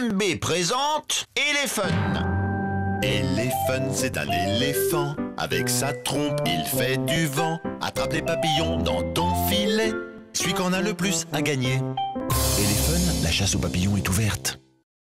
MB présente Elephant. Elephant, c'est un éléphant. Avec sa trompe, il fait du vent. Attrape les papillons dans ton filet. Celui qu'on a le plus à gagner. Elephant, la chasse aux papillons est ouverte.